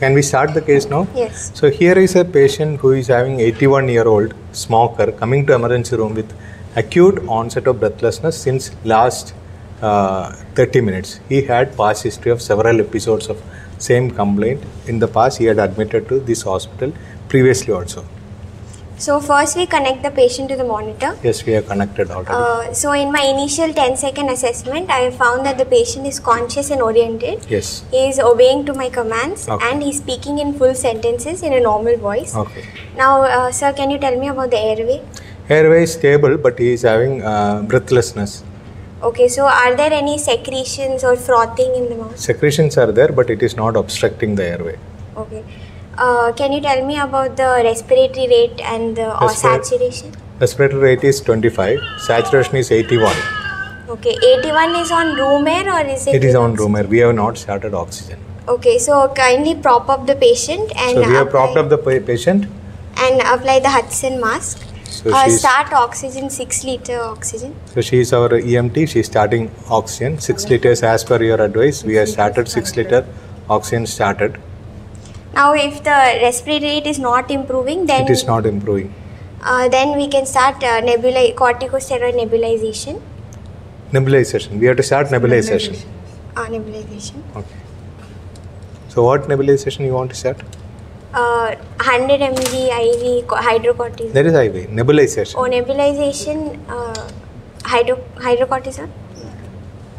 Can we start the case now? Yes. So here is a patient who is having 81 year old smoker coming to emergency room with acute onset of breathlessness since last uh, 30 minutes. He had past history of several episodes of same complaint. In the past, he had admitted to this hospital previously also. So first we connect the patient to the monitor. Yes, we are connected already. Uh, so in my initial 10 second assessment, I found that the patient is conscious and oriented. yes. He is obeying to my commands Okay. and he's speaking in full sentences in a normal voice. Okay. Now, uh, sir, can you tell me about the airway? Airway is stable, but he is having uh, breathlessness. Okay, so are there any secretions or frothing in the mouth? Secretions are there, but it is not obstructing the airway. Okay. Uh, can you tell me about the respiratory rate and the or Respira- saturation? Respiratory rate is 25, saturation is 81. Okay, 81 is on room air or is it? It is on room air. We have not started oxygen. Okay, so kindly prop up the patient and So we have apply- propped up the pa- patient. and apply the Hudson mask. So uh, start oxygen, 6 liter oxygen. so she is our EMT. She is starting oxygen six liters as per your advice. We have started six liter oxygen started. Now, if the respiratory rate is not improving, then It is not improving. uh, then we can start uh, nebuli- corticosteroid nebulization. Nebulization. We have to start nebulization. Uh, nebulization. Okay. So what nebulization you want to start? Uh, 100 mg IV hydrocortisone. There is IV. Nebulization. Oh, nebulization, uh, hydro hydrocortisone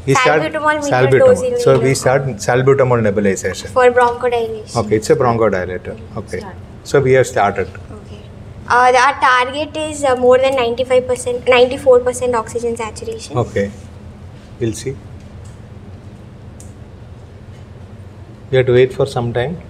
We start salbutamol. So we start salbutamol nebulization. for bronchodilation. Okay, it's a bronchodilator. Okay. So we have started. Okay. Uh, our target is uh, more than 95%, 94% oxygen saturation. Okay. We'll see. We have to wait for some time.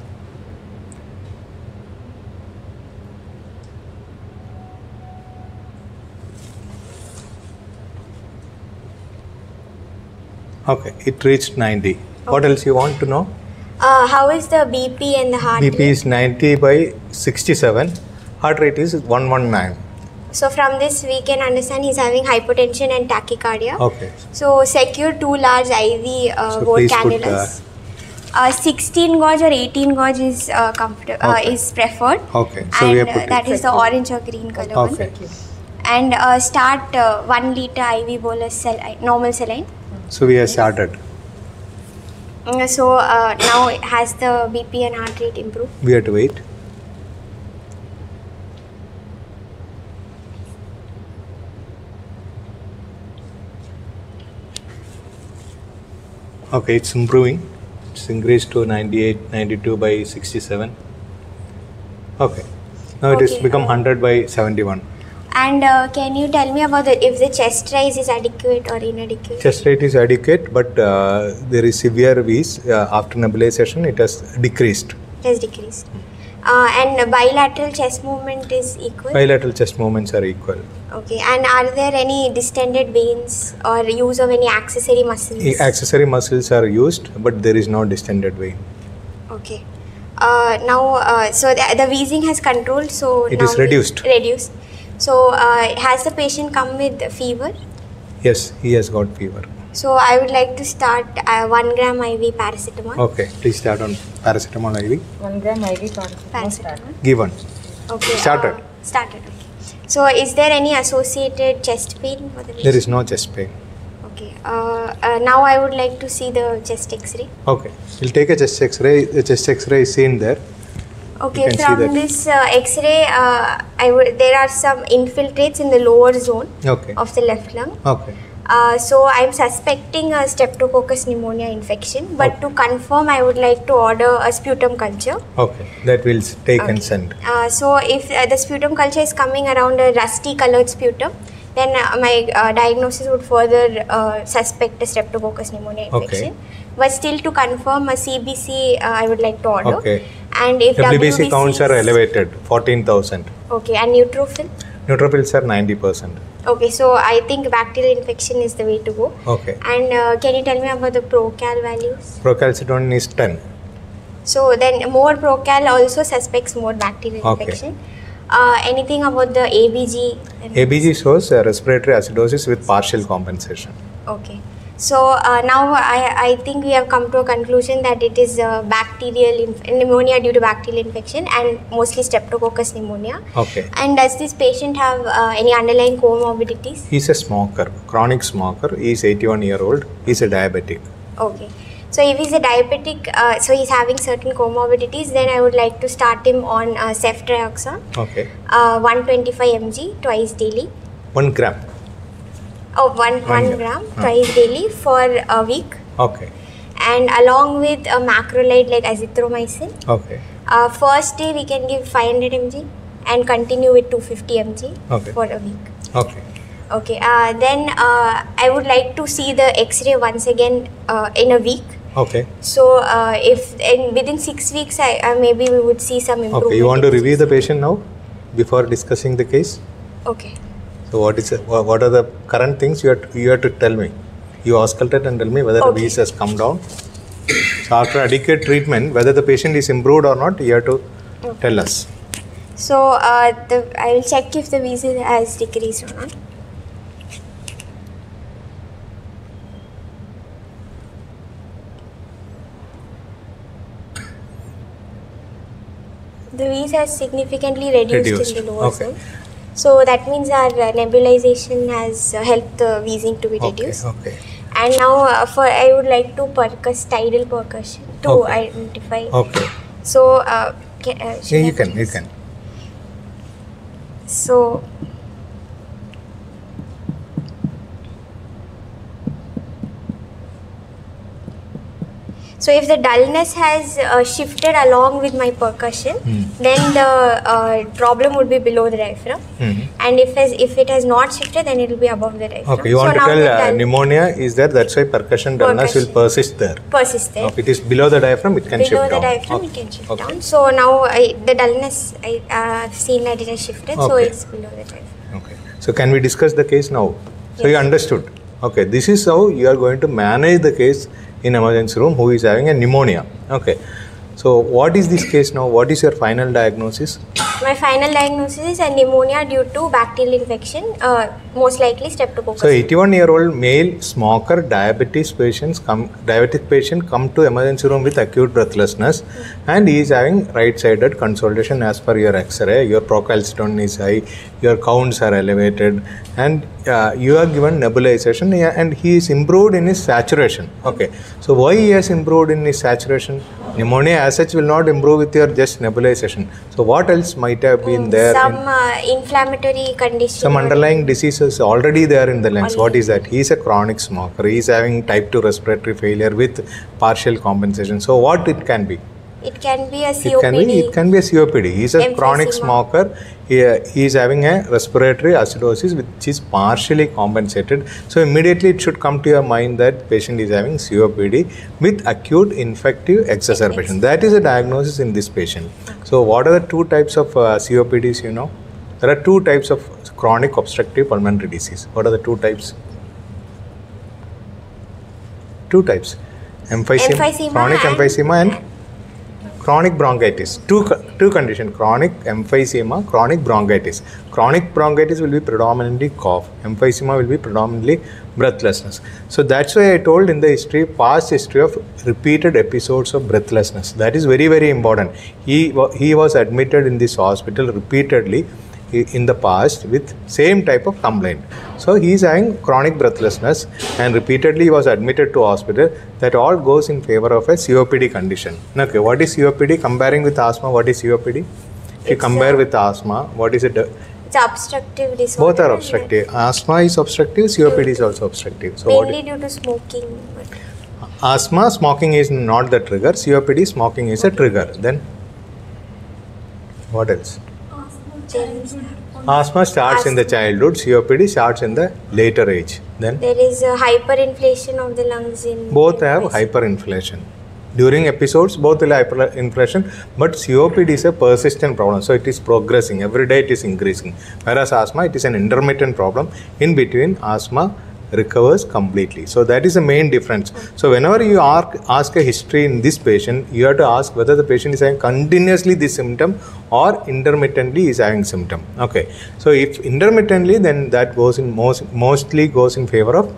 Okay, it reached 90. What else you want to know? Uh, how is the BP and the heart BP rate? is 90 by 67. Heart rate is 119. So from this we can understand he's having hypotension and tachycardia. Okay. So secure two large IV uh, So both cannulas. Uh, 16 gauge or 18 gauge is uh, comfortable uh, is preferred. Okay. So and we have uh, put that it. is the orange or green color one. Okay. And uh, start uh, 1 liter IV bolus saline, normal saline. So we have started. Uh, so uh, now has the BP and heart rate improved? We have to wait. Okay, it's improving. It's increased to 98, 92 by 67. Okay. Now it has become uh, 100 by 71. And uh, can you tell me about the if the chest rise is adequate or inadequate? Chest rate is adequate, but uh, there is severe wheeze. Uh, after nebulization, it has decreased. It has decreased. Uh, and bilateral chest movement is equal. Bilateral chest movements are equal. Okay. And are there any distended veins or use of any accessory muscles? E- Accessory muscles are used, but there is no distended vein. Okay. Uh, now, uh, so the, the wheezing has controlled. So It is reduced. Reduced. So uh, has the patient come with fever? Yes, he has got fever. So I would like to start uh, one gram IV paracetamol. Okay, please start on paracetamol IV. 1 gram IV paracetamol start. Paracetamol. Given. Okay. Started. Uh, started. Okay. So is there any associated chest pain for the patient? There is no chest pain. Okay. Uh, uh, now I would like to see the chest X-ray. Okay, we'll take a chest X-ray. The chest X-ray is seen there. Okay, from this uh, X-ray, uh, I would there are some infiltrates in the lower zone Okay. of the left lung. Okay. Uh, so I'm suspecting a Streptococcus pneumonia infection, but Okay. to confirm, I would like to order a sputum culture. Okay. That will take and send. Uh, so if uh, the sputum culture is coming around a rusty colored sputum, then uh, my uh, diagnosis would further uh, suspect a Streptococcus pneumonia infection. Okay. But still to confirm a CBC, uh, I would like to order. Okay. And if WBC counts are elevated, 14,000. Okay, and neutrophil. Neutrophils are 90%. Okay, so I think bacterial infection is the way to go. Okay. And uh, can you tell me about the procal values? Procalcitonin is 10. So then more procal also suspects more bacterial Okay. infection. Uh, anything about the ABG? ABG shows uh, respiratory acidosis with partial compensation. Okay. So uh, now I, I think we have come to a conclusion that it is uh, bacterial inf- pneumonia due to bacterial infection and mostly streptococcus pneumonia. Okay. And does this patient have uh, any underlying comorbidities? He's a smoker, chronic smoker. He's 81 year old. He's a diabetic. Okay. So if he's a diabetic, uh, so he's having certain comorbidities, then I would like to start him on uh, ceftriaxone, Okay. uh, 125 mg twice daily. One gram. Oh, one, One one gram. Ah. twice daily for a week. Okay. And along with a macrolide like azithromycin, Okay. uh, first day we can give 500 mg and continue with 250 mg Okay. for a week. Okay. Okay, uh, then uh, I would like to see the x-ray once again uh, in a week. Okay. So uh, if in within six weeks, I, uh, maybe we would see some improvement. Okay. You want to review the patient now before discussing the case? Okay. So what is what are the current things you have to, you have to tell me? You auscultate and tell me whether the Okay. wheeze has come down. So after adequate treatment, whether the patient is improved or not, you have to tell us. So uh, the I will check if the wheeze has decreased or not. The wheeze has significantly reduced, Reduced, in the lower okay. zone. So that means our uh, nebulization has uh, helped the wheezing to be Okay. reduced. Okay. And now uh, for I would like to percuss tidal percussion to Okay. identify. Okay. So uh, can, uh, Yeah, I you can. You can. So So if the dullness has uh, shifted along with my percussion, Hmm. then the uh, problem would be below the diaphragm. Mhm. And if has, if it has not shifted, then it will be above the diaphragm. Okay. You so want to tell uh, pneumonia is there? That's why percussion dullness will persist there. persists there. If it is below the diaphragm, it can below shift the diaphragm, okay. it can shift okay. down. So now I, the dullness I uh, have seen that it has shifted, so it's below the diaphragm. Okay. So can we discuss the case now? So you understood. Okay. This is how you are going to manage the case in emergency room who is having a pneumonia. Okay. So what is this case now? What is your final diagnosis? My final diagnosis is a pneumonia due to bacterial infection, uh, most likely streptococcus. So 81 year old male smoker diabetes patients come diabetic patient come to emergency room with acute breathlessness and he is having right sided consolidation as per your x-ray. Your procalcitonin is high your counts are elevated and uh, you are given nebulization and he is improved in his saturation. Okay. So why he has improved in his saturation pneumonia as such will not improve with your just nebulization so what else might have been there Some in- uh, inflammatory condition. some underlying diseases already there in the lungs. What is that? He is a chronic smoker. He is having type 2 respiratory failure with partial compensation. So what it can be? It can be a COPD. It can be it can be a COPD. He is a chronic smoker. He, he is having a respiratory acidosis which is partially compensated. So immediately it should come to your mind that patient is having COPD with acute infective exacerbation. That is a diagnosis in this patient. So what are the two types of uh, COPDs you know? There are two types of chronic obstructive pulmonary disease. What are the two types? Two types. Emphysema, Emphysema chronic and- emphysema and chronic bronchitis. Two two condition chronic emphysema chronic bronchitis. Chronic bronchitis will be predominantly cough. Emphysema will be predominantly breathlessness. So that's why i told in the history past history of repeated episodes of breathlessness. That is very very important. He he was admitted in this hospital repeatedly in the past with same type of complaint. So he is having chronic breathlessness and repeatedly was admitted to hospital that all goes in favor of a copd condition. Okay what is copd comparing with asthma what is copd if you compare uh, with asthma what is it It's obstructive disorder. both are obstructive. Asthma is obstructive copd is also obstructive. So Mainly due to smoking. asthma smoking is not the trigger. Copd smoking is a trigger. Then what else Asthma starts in the childhood copd starts in the later age. Then there is a hyperinflation of the lungs in. both have hyperinflation. During episodes both will have hyperinflation but copd is a persistent problem so it is progressing. Every day it is increasing. Whereas asthma it is an intermittent problem. In between asthma recovers completely so that is the main difference so whenever you ask, ask a history in this patient you have to ask whether the patient is having continuously this symptom or intermittently is having symptom okay so if intermittently then that goes in most mostly goes in favor of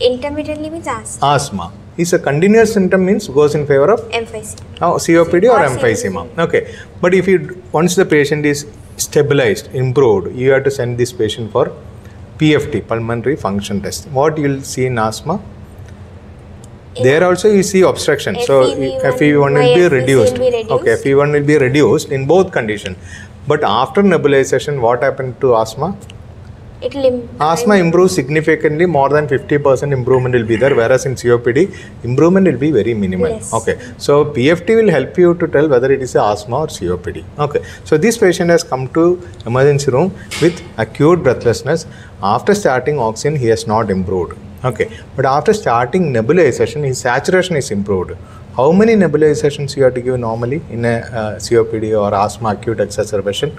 intermittently means asthma. Asthma. Is a continuous symptom means goes in favor of Emphysema. Oh, COPD or Or emphysema. Okay, but if you once the patient is stabilized, improved, you have to send this patient for PFT, pulmonary function test. What you will see in asthma? There also you see obstruction. so FEV1 FEV1 will be reduced. will be reduced. Okay, FEV1 will be reduced in both condition. But after nebulization, what happened to asthma? It will Asthma improves significantly, more than 50% improvement will be there, whereas in COPD, improvement will be very minimal. Yes. Okay, so PFT will help you to tell whether it is asthma or COPD. Okay, so this patient has come to emergency room with acute breathlessness. After starting oxygen, he has not improved. Okay, but after starting nebulization, his saturation is improved. How many nebulizations you have to give normally in a uh, COPD or asthma acute exacerbation?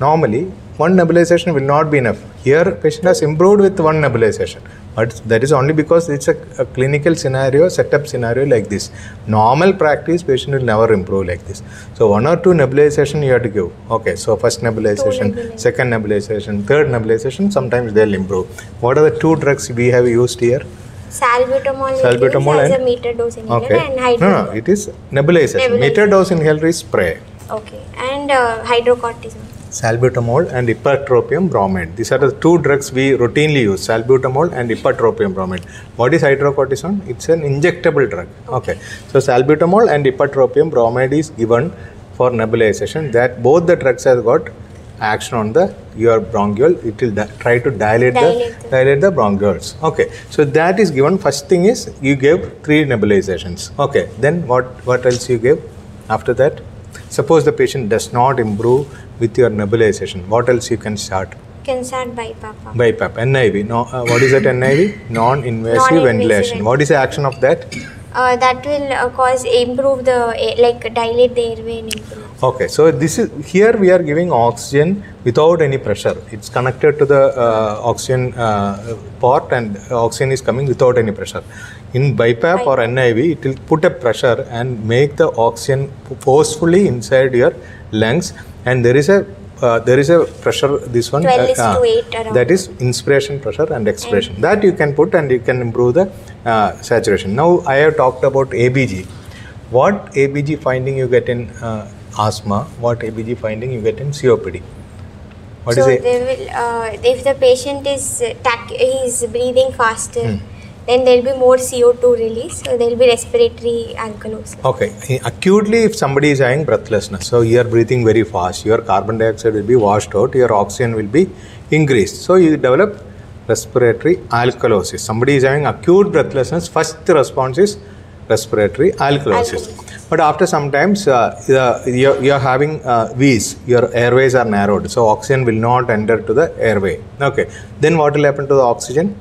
Normally, one nebulization will not be enough. Here, patient has improved with one nebulization, but that is only because it's a, a clinical scenario, setup scenario like this. Normal practice, patient will never improve like this. So one or two nebulization you have to give. Okay, so first nebulization, nebulization. second nebulization, third nebulization. Sometimes they'll improve. What are the two drugs we have used here? Salbutamol, Salbutamol as and- a meter dose inhaler Okay. and No, no, it is nebulization. Nebulization. Meter dose inhaler is spray. Okay, and uh, hydrocortisone. Salbutamol and ipratropium bromide. These are the two drugs we routinely use, salbutamol and ipratropium bromide. What is hydrocortisone? It's an injectable drug. Okay. So salbutamol and ipratropium bromide is given for nebulization. That both the drugs have got action on the your bronchial It will try to dilate, Dilate the the- dilate the bronchioles. Okay. So that is given. First thing is you gave three nebulizations. Okay. Then what what else you gave after that? Suppose the patient does not improve with your nebulization. What else you can start? Can start BiPAP. BiPAP, NIV. No, uh, what is that NIV? Non-invasive ventilation. What is the action of that? Uh, that will uh, cause improve the like dilate the airway and improve. Okay, so this is here we are giving oxygen without any pressure. It's connected to the uh, oxygen uh, port and oxygen is coming without any pressure. In BiPAP or NIV, it will put a pressure and make the oxygen forcefully inside your lungs, and there is a uh, there is a pressure. This one 12 is uh, to 8 around. that is inspiration pressure and expiration. That you can put and you can improve the uh, saturation. Now I have talked about ABG. What ABG finding you get in uh, asthma? What ABG finding you get in COPD? What is so it? they will uh, if the patient is uh, tac- he's breathing faster, Hmm. Then there will be more CO2 release. So there will be respiratory alkalosis. Okay, acutely if somebody is having breathlessness, so you are breathing very fast, your carbon dioxide will be washed out, your oxygen will be increased. So you develop respiratory alkalosis. Somebody is having acute breathlessness, first response is respiratory alkalosis. Alkalosis. But after sometimes uh, the- you're, you're having uh, wheeze, your airways are narrowed, so oxygen will not enter to the airway. Okay, then what will happen to the oxygen?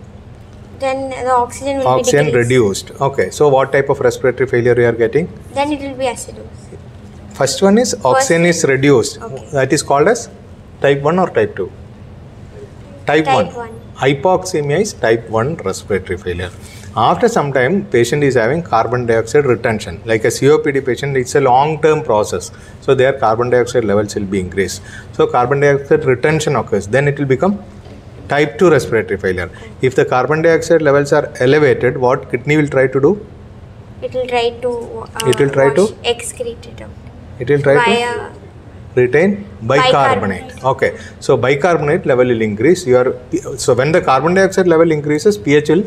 Then the oxygen will Oxygen be decreased. reduced. Okay, so what type of respiratory failure you are getting? Then it will be acidosis. First one is oxygen is reduced. Okay. That is called as type 1 or type 2? Type, Type 1. one. Hypoxemia is type 1 respiratory failure. After some time, patient is having carbon dioxide retention. Like a COPD patient, it's a long-term process. So their carbon dioxide levels will be increased. So carbon dioxide retention occurs. Then it will become type 2 respiratory failure. If the carbon dioxide levels are elevated, what kidney will try to do? It will try to. Uh, It will try to? excrete it out. It will try to retain bicarbonate. Bicarbonate. Okay, so bicarbonate level will increase. Your so when the carbon dioxide level increases, pH will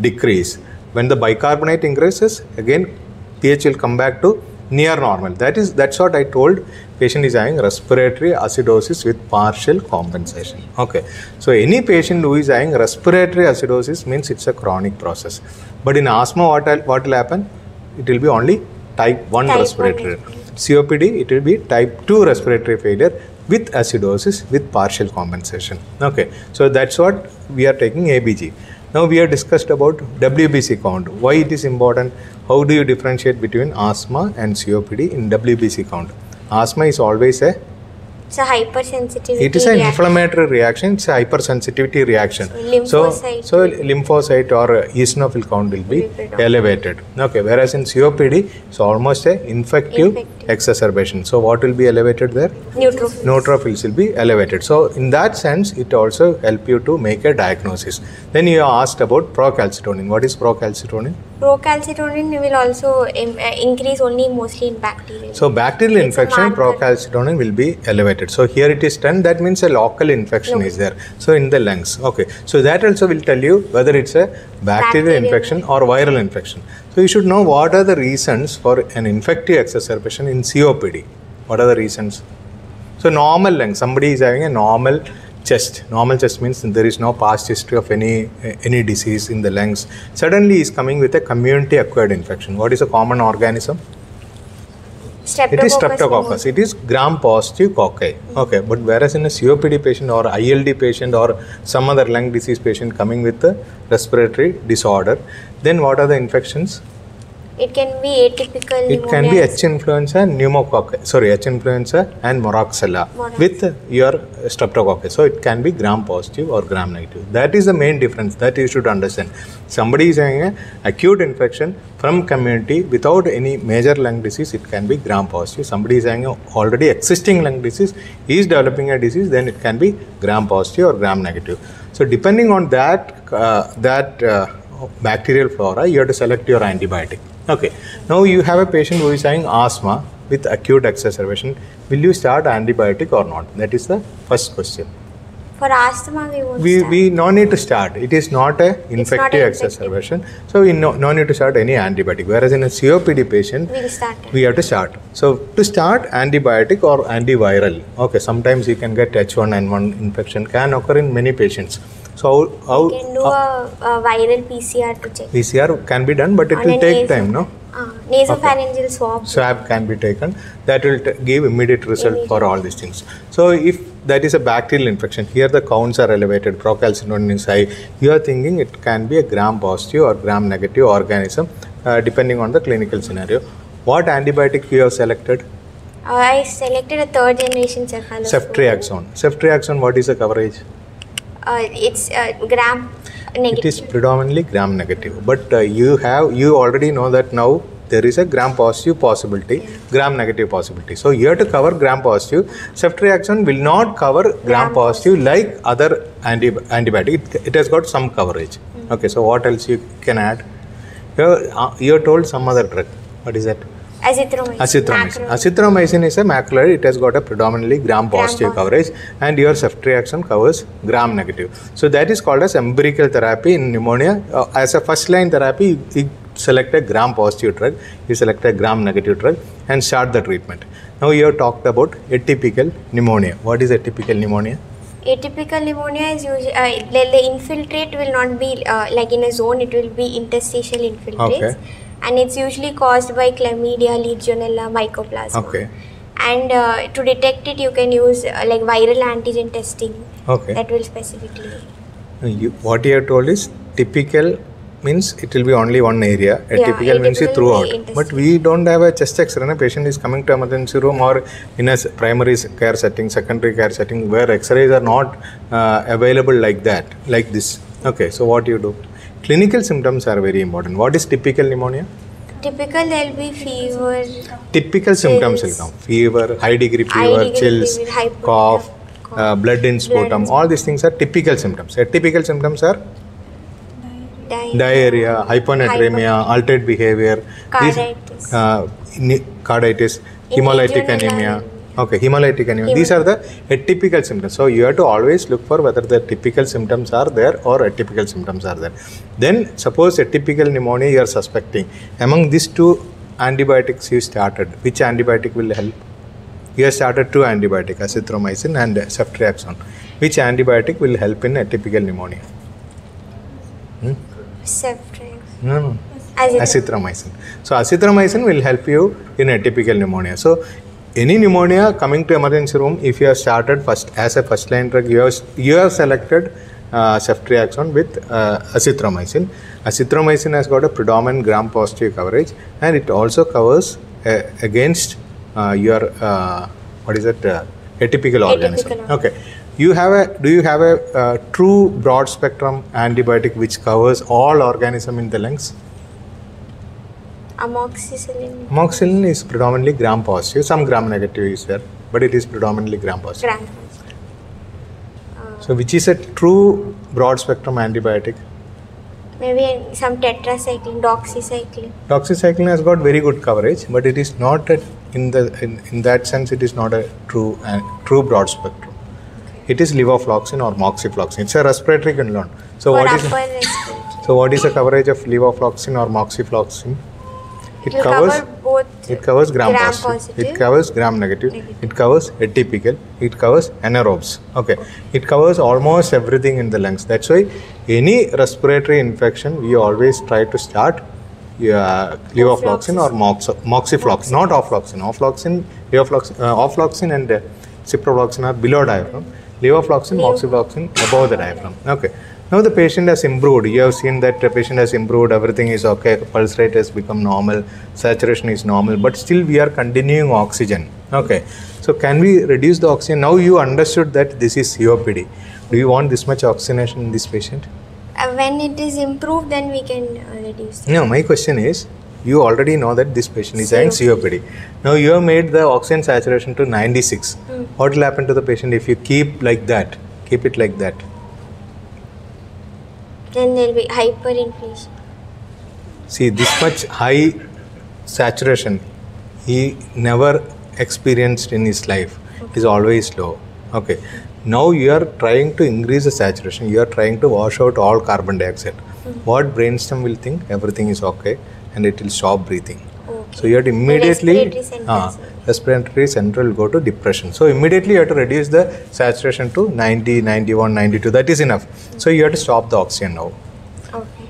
decrease. When the bicarbonate increases, again pH will come back to near normal. That is that's what I told. Patient is having respiratory acidosis with partial compensation. Okay, so any patient who is having respiratory acidosis means it's a chronic process. But in asthma, what will- what will happen? It will be only type 1 Type one respiratory. COPD, it will be type 2 respiratory failure with acidosis with partial compensation. Okay, so that's what we are taking ABG. Now we have discussed about WBC count. Why it is important? How do you differentiate between asthma and COPD in WBC count? Asthma is always a It's a hypersensitivity. It is an reaction. inflammatory reaction. It's a hypersensitivity reaction. So So, lymphocyte so will- lymphocyte or eosinophil count will be Will be elevated. Okay. Whereas in COPD, it's almost a infective, Infective. exacerbation. So what will be elevated there? Neutrophils. Neutrophils will be elevated. So in that sense, it also help you to make a diagnosis. Then you asked about procalcitonin. What is procalcitonin? Procalcitonin will also im- uh, increase only mostly in bacteria. So bacterial It's infection, procalcitonin will be elevated. So here it is 10. That means a local infection No. is there. So in the lungs. Okay. So that also will tell you whether it's a bacterial, Bacterial. infection or viral infection. So you should know what are the reasons for an infective exacerbation in COPD. What are the reasons? So normal lung. Somebody is having a normal chest. Normal chest means there is no past history of any any disease in the lungs. Suddenly is coming with a community acquired infection. What is a common organism? It is streptococcus. It is gram positive cocci. Mm-hmm. Okay, but whereas in a COPD patient or ILD patient or some other lung disease patient coming with a respiratory disorder, then what are the infections? It can be atypical It can be. H influenza and pneumococcus. Sorry, H influenza and moraxella with your streptococcus. So it can be gram positive or gram negative. That is the main difference that you should understand. Somebody is having a acute infection from community without any major lung disease, it can be gram positive. Somebody is having already existing lung disease, is developing a disease, then it can be gram positive or gram negative. So depending on that, uh, that uh, bacterial flora, you have to select your antibiotic. Okay. Now you have a patient who is having asthma with acute exacerbation. Will you start antibiotic or not? That is the first question. For asthma, we won't We, start. we no need to start. It is not a infective infective. exacerbation. So we no, no need to start any antibiotic. Whereas in a COPD patient, We'll start. we have to start. So to start antibiotic or antiviral. Okay, sometimes you can get H1N1 infection can occur in many patients. So how, how We can do a, a viral PCR to check. PCR can be done, but it On will take nasal- time, no? Uh, nasopharyngeal swab. swab can be taken. That will t- give immediate result for all these things. So if that is a bacterial infection here the counts are elevated. Procalcitonin is high. You are thinking it can be a gram positive or gram negative organism uh, depending on the clinical scenario. What antibiotic you have selected? Uh, I selected a third generation cephalosporin. ceftriaxone. Ceftriaxone what is the coverage it's uh, gram negative. it is predominantly gram negative. But uh, you have you already know that now there is a gram positive possibility gram negative possibility. So you have to cover gram positive ceftriaxone will not cover gram, Gram positive like other anti- antibiotic. It, it has got some coverage. Okay so what else you can add? You have, uh, you have told some other drug what is that Azithromycin. Azithromycin. Macro- Azithromycin is a macrolide. It has got a predominantly gram positive coverage, and your ceftriaxone covers gram negative. So that is called as empirical therapy in pneumonia. Uh, as a first line therapy, you, you select a gram positive drug, you select a gram negative drug, and start the treatment. Now you have talked about atypical pneumonia. What is atypical pneumonia? Atypical pneumonia is usually uh, the, the infiltrate will not be uh, like in a zone. It will be interstitial infiltrates, Okay. And it's usually caused by chlamydia, legionella, mycoplasma. Okay. And uh, to detect it, you can use uh, like viral antigen testing. Okay. That will specifically. You, what you have told is typical means it will be only one area. Yeah, Atypical means it throughout. But we don't have a chest X-ray. A patient is coming to emergency room or in a primary care setting, secondary care setting where X-rays are not uh, available like that, like this. Okay, so what do you do? Clinical symptoms are very important. What is typical pneumonia? Typical, there'll be fever, Typical symptoms will come: fever, high degree High fever, degree chills, fever, cough, cough, uh, blood in sputum. All these things are typical symptoms. Atypical symptoms are diarrhea, diarrhea, hyponatremia, Hyponatremia. altered behavior, these- Carditis. uh, ni- carditis, hemolytic anemia. Okay, hemolytic anemia. These are the atypical symptoms. So you have to always look for whether the typical symptoms are there or atypical symptoms are there. Then suppose atypical pneumonia you are suspecting. Among these two antibiotics you started, which antibiotic will help? You have started two antibiotics, azithromycin and ceftriaxone. Which antibiotic will help in atypical pneumonia? Hmm? Ceftriaxone. No, no. Azithromycin. So azithromycin will help you in atypical pneumonia. So any pneumonia coming to emergency room, if you have started first as a first line drug, you have you have selected uh, ceftriaxone with uh, azithromycin. Azithromycin has got a predominant gram positive coverage, and it also covers uh, against uh, your uh, what is it uh, atypical organism. Atypical Okay. You have a do you have a uh, true broad spectrum antibiotic which covers all organism in the lungs? Amoxicillin Amoxicillin is predominantly gram positive. Some gram negative is there, but it is predominantly gram positive. gram. So, which is a true broad spectrum antibiotic? Maybe some tetracycline, doxycycline. Doxycycline has got very good coverage, but it is not a, in the in, in that sense it is not a true uh, true broad spectrum. It is levofloxacin or moxifloxacin. It's a respiratory quinolone. So, For what is so what is the coverage of levofloxacin or moxifloxacin? It covers cover both It covers gram, gram positive. positive. It covers gram negative. Negative. It covers atypical. It covers anaerobes. Okay. It covers almost everything in the lungs. That's why any respiratory infection, we always try to start yeah, levofloxacin or mox, moxifloxacin, not ofloxacin. Ofloxacin, levofloxacin, uh, ofloxacin and uh, ciprofloxacin are below diaphragm. Levofloxacin, moxifloxacin above the diaphragm. Okay. Now the patient has improved. You have seen that the patient has improved. Everything is okay. Pulse rate has become normal. Saturation is normal. But still we are continuing oxygen. Okay. So can we reduce the oxygen? Now you understood that this is COPD. Do you want this much oxygenation in this patient? Uh, when it is improved, then we can uh, reduce. No, my question is, you already know that this patient is having COPD. Now you have made the oxygen saturation to 96. What will happen to the patient if you keep like that? Keep it like that. Then there will be hyperinflation. See, this much high saturation he never experienced in his life. It is always low. Okay. Now you are trying to increase the saturation. You are trying to wash out all carbon dioxide. Mm-hmm. What brainstem will think? Everything is okay, and it will stop breathing. Okay. So you have to immediately respiratory Ah, respiratory central go to depression. So immediately you have to reduce the saturation to 90, 91, 92. That is enough. So you have to stop the oxygen now. Okay.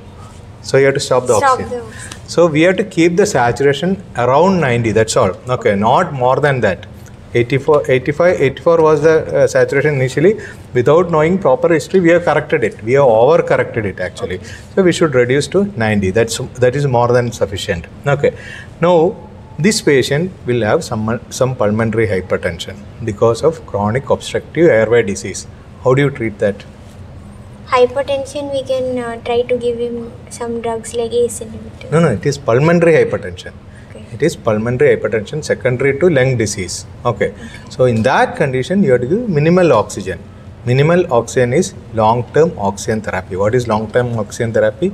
So you have to stop the Stop oxygen. the oxygen. So we have to keep the saturation around 90. That's all. Okay, not more than that. 84, 85, 84 was the uh, saturation initially. Without knowing proper history, we have corrected it. We have over corrected it actually. So we should reduce to 90. That's that is more than sufficient. Okay. Now this patient will have some some pulmonary hypertension because of chronic obstructive airway disease. How do you treat that? Hypertension, we can uh, try to give him some drugs like ACE inhibitor. No, no, it is pulmonary hypertension. Okay. It is pulmonary hypertension secondary to lung disease. Okay. So in that condition, you have to give minimal oxygen. Minimal oxygen is long-term oxygen therapy. What is long-term oxygen therapy?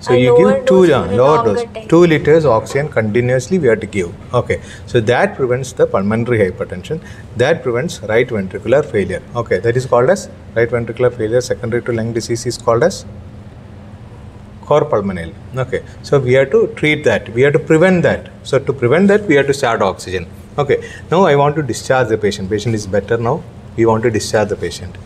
So A you give two dose lower dose, time. two liters oxygen continuously we have to give. Okay. So that prevents the pulmonary hypertension. That prevents right ventricular failure. Okay. That is called as right ventricular failure secondary to lung disease is called as cor pulmonale. Okay, so we have to treat that. We have to prevent that. So to prevent that, we have to start oxygen. Okay, now I want to discharge the patient. Patient is better now. We want to discharge the patient.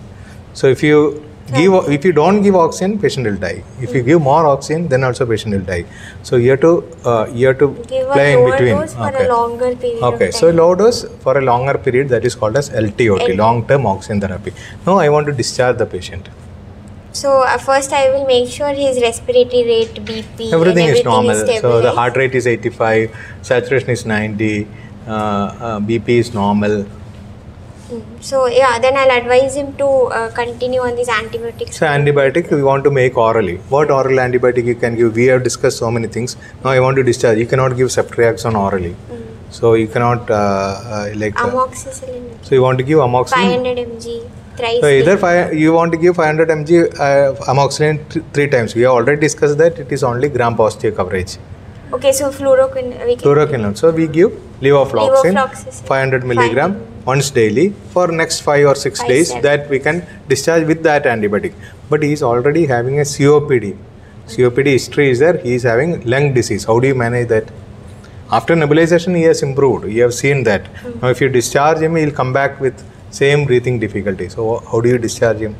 So if you give, if you don't give oxygen, patient will die. If you give more oxygen, then also patient will die. So you have to, uh, you have to Give a play in between. dose for a longer period Okay, of so low dose for a longer period that is called as LTOT, long-term oxygen therapy. Now I want to discharge the patient. So uh, first I will make sure his respiratory rate, BP, everything, and is normal so the heart rate is 85 saturation is 90 uh, uh, bp is normal Mm. So yeah, then I'll advise him to uh, continue on these antibiotics. so antibiotic we want to make orally what oral antibiotic you can give we have discussed so many things now i want to discharge you cannot give ceftriaxone orally Mm. so you cannot uh, uh, like uh, Amoxicillin, so you want to give amoxicillin 500 mg thrice. so either five, you want to give 500 mg uh, amoxicillin th- three times we have already discussed that it is only gram positive coverage Okay, so fluoroquine we. Fluoroquinolone. So we give levofloxacin, Levofloxacin. 500 milligram once daily for next five or six Five, days seven. that we can discharge with that antibiotic. But he is already having a COPD. COPD history is there. He is having lung disease. How do you manage that? After nebulization, he has improved. You have seen that. Hmm. Now, if you discharge him, he will come back with same breathing difficulty. So, how do you discharge him?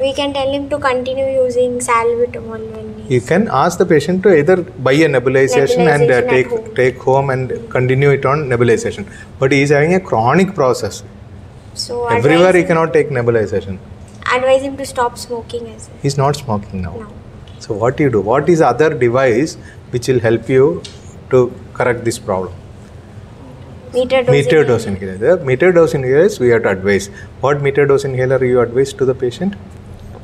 We can tell him to continue using salbutamol when he You can ask the patient to either buy a nebulization, and uh, take home. take home and continue it on nebulization. But he is having a chronic process. So Everywhere he cannot take nebulization. advise him to stop smoking as well. He's not smoking now. No. So what do you do? What is other device which will help you to correct this problem? Meter dose. meter dose inhaler. The meter dose inhalers we have to advise. What meter dose inhaler you advise to the patient?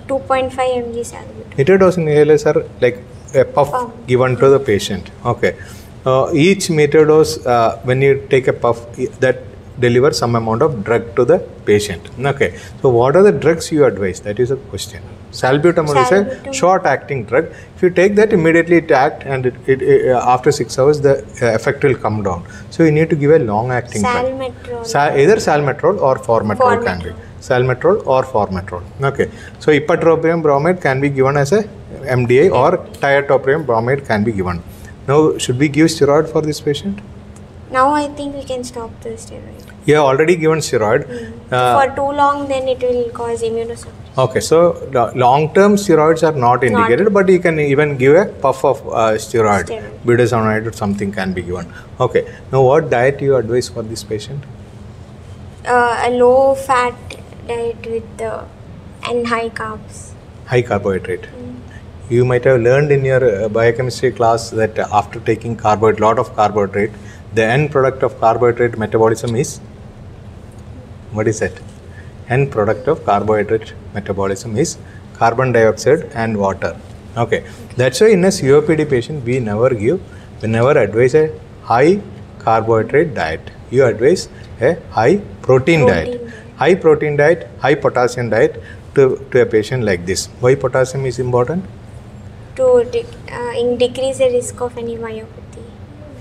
2.5 mg salbutamol. Meter dose inhalers are like a puff Pump. given to the patient. Okay. Uh, each meter dose, uh, when you take a puff, that delivers some amount of drug to the patient. Okay. So, what are the drugs you advise? That is a question. Salbutamol is a short-acting drug. If you take that, immediately it act, and it, it, uh, after six hours the uh, effect will come down. So, you need to give a long-acting drug. Salmeterol. Sa- either salmeterol or formoterol can be. Salmeterol or formoterol. Okay. So ipratropium bromide can be given as a MDI or tiotropium bromide can be given. Now, should we give steroid for this patient? Now I think we can stop the steroid. You have already given steroid. Uh, For too long, then it will cause immunosuppression. okay, so long-term steroids are not indicated, but you can even give a puff of uh, steroid. Steroid. Budesonide or something can be given. Okay. Now, what diet you advise for this patient? Uh, a low fat diet with uh, and high carbs. high carbohydrate. You might have learned in your uh, biochemistry class that after taking carbohydrate, lot of carbohydrate, the end product of carbohydrate metabolism is what is that? End product of carbohydrate metabolism is carbon dioxide and water. Okay, that's why in a COPD patient we never give, we never advise a high carbohydrate diet. You advise a high protein, Protein diet. High protein diet, high potassium diet to, to a patient like this. Why potassium is important? to de- uh, in decrease the risk of any myopathy.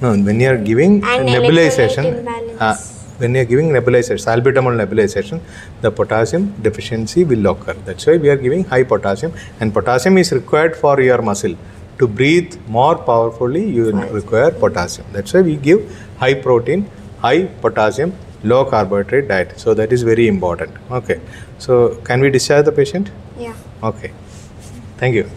No, when you are giving And nebulization, uh, when you are giving nebulization, salbutamol nebulization, the potassium deficiency will occur. That's why we are giving high potassium, and potassium is required for your muscle to breathe more powerfully. You require potassium. That's why we give high protein, high potassium, low carbohydrate diet. So that is very important. Okay. So can we discharge the patient? Yeah. Okay. Thank you.